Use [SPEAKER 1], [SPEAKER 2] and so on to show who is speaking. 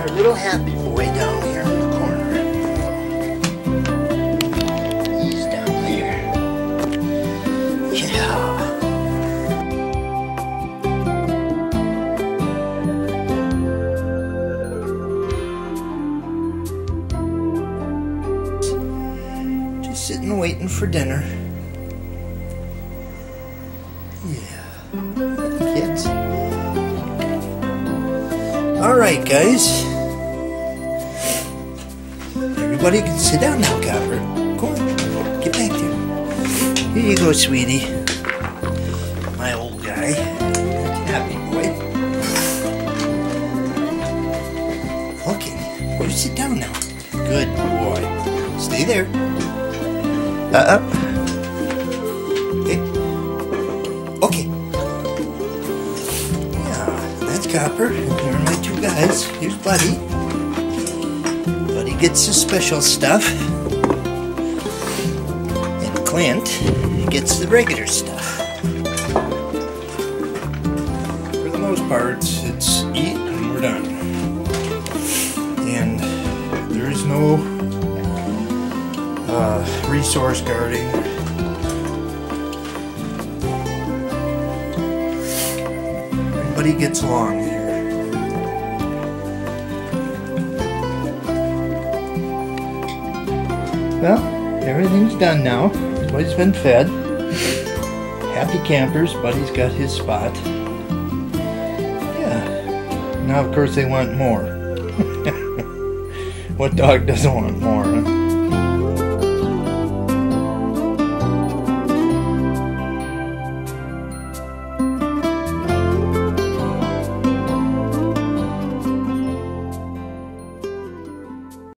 [SPEAKER 1] Our little happy boy down here in the corner. He's down here. Yeah. Just sitting waiting for dinner. Yeah. Kids. All right, guys. Can sit down now, Copper. Go on. Get back there. Here you go, sweetie. My old guy. Happy boy. Okay. You sit down now. Good boy. Stay there. Uh up. Okay. Okay. Yeah, that's Copper. Here are my two guys. Here's Buddy. Gets the special stuff. And Clint gets the regular stuff. For the most part, it's eat and we're done. And there is no uh, resource guarding. Everybody gets along Well, everything's done now. Buddy's been fed. Happy campers. Buddy's got his spot. Yeah. Now, of course, they want more. what dog doesn't want more?